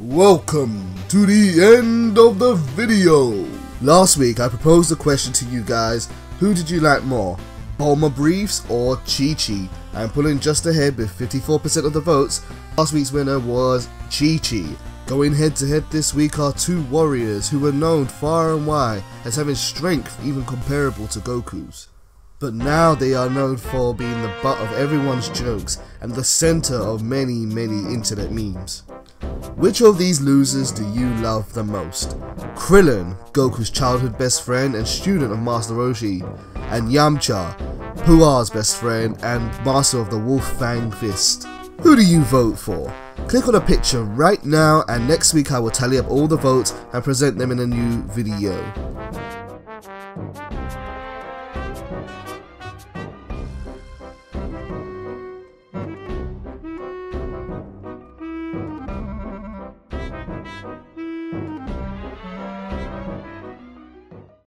Welcome to the end of the video. Last week I proposed a question to you guys, who did you like more, Bulma Briefs or Chi Chi? I'm pulling just ahead with 54% of the votes. Last week's winner was Chi Chi. Going head to head this week are two warriors who were known far and wide as having strength even comparable to Goku's. But now they are known for being the butt of everyone's jokes and the center of many many internet memes. Which of these losers do you love the most? Krillin, Goku's childhood best friend and student of Master Roshi, and Yamcha, Puar's best friend and master of the Wolf Fang Fist. Who do you vote for? Click on a picture right now and next week I will tally up all the votes and present them in a new video.